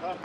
Come.